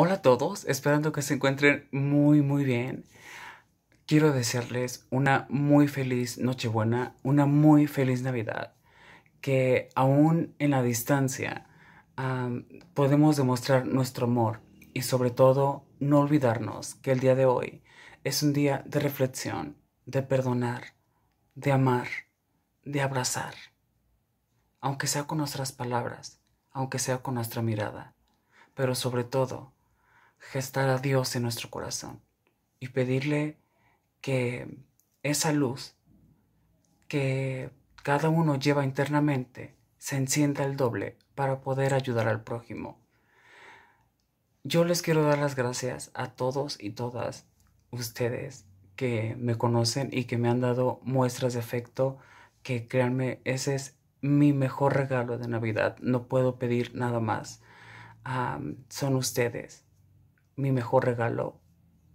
Hola a todos, esperando que se encuentren muy muy bien. Quiero desearles una muy feliz Nochebuena, una muy feliz Navidad, que aún en la distancia podemos demostrar nuestro amor y sobre todo no olvidarnos que el día de hoy es un día de reflexión, de perdonar, de amar, de abrazar, aunque sea con nuestras palabras, aunque sea con nuestra mirada, pero sobre todo gestar a Dios en nuestro corazón y pedirle que esa luz que cada uno lleva internamente se encienda el doble para poder ayudar al prójimo. Yo les quiero dar las gracias a todos y todas ustedes que me conocen y que me han dado muestras de afecto, que créanme, ese es mi mejor regalo de Navidad. No puedo pedir nada más. son ustedes mi mejor regalo,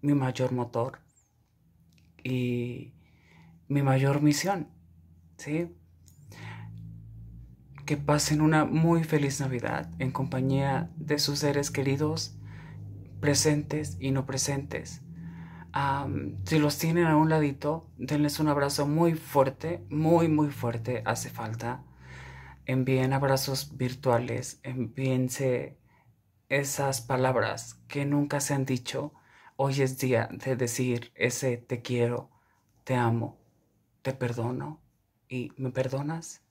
mi mayor motor y mi mayor misión. ¿Sí? Que pasen una muy feliz Navidad en compañía de sus seres queridos, presentes y no presentes. si los tienen a un ladito, denles un abrazo muy fuerte, muy, muy fuerte, hace falta. Envíen abrazos virtuales, envíense esas palabras que nunca se han dicho, hoy es día de decir ese te quiero, te amo, te perdono y me perdonas.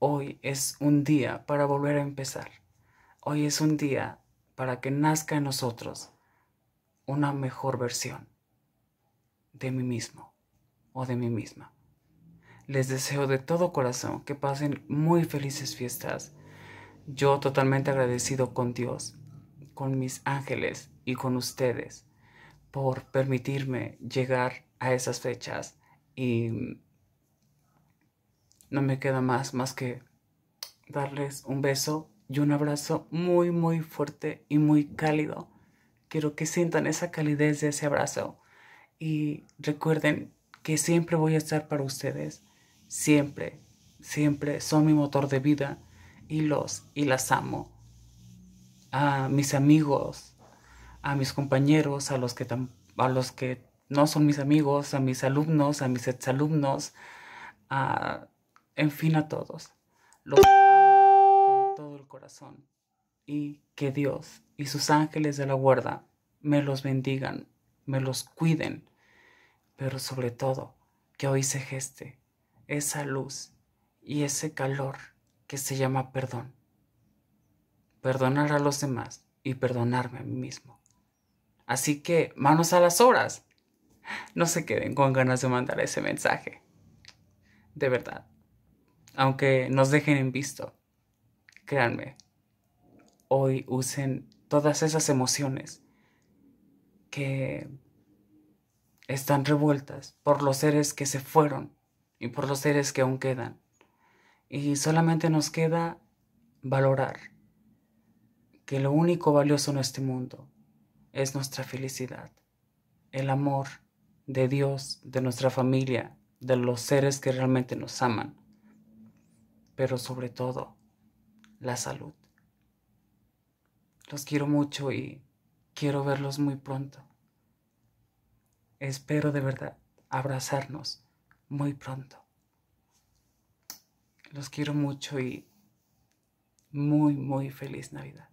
Hoy es un día para volver a empezar. Hoy es un día para que nazca en nosotros una mejor versión de mí mismo o de mí misma. Les deseo de todo corazón que pasen muy felices fiestas yo totalmente agradecido con Dios, con mis ángeles y con ustedes por permitirme llegar a esas fechas y no me queda más más que darles un beso y un abrazo muy muy fuerte y muy cálido. Quiero que sientan esa calidez de ese abrazo y recuerden que siempre voy a estar para ustedes, siempre, siempre son mi motor de vida y los y las amo. A mis amigos, a mis compañeros, a los que, a los que no son mis amigos, a mis alumnos, a mis exalumnos, a, en fin a todos. Los amo con todo el corazón y que Dios y sus ángeles de la guarda me los bendigan, me los cuiden, pero sobre todo que hoy se geste esa luz y ese calor que se llama perdón. Perdonar a los demás y perdonarme a mí mismo. Así que manos a las obras. No se queden con ganas de mandar ese mensaje. De verdad. Aunque nos dejen en visto. Créanme. Hoy usen todas esas emociones que están revueltas por los seres que se fueron y por los seres que aún quedan y solamente nos queda valorar que lo único valioso en este mundo es nuestra felicidad, el amor de Dios, de nuestra familia, de los seres que realmente nos aman, pero sobre todo la salud. Los quiero mucho y quiero verlos muy pronto. Espero de verdad abrazarnos muy pronto. Los quiero mucho y muy, muy feliz Navidad.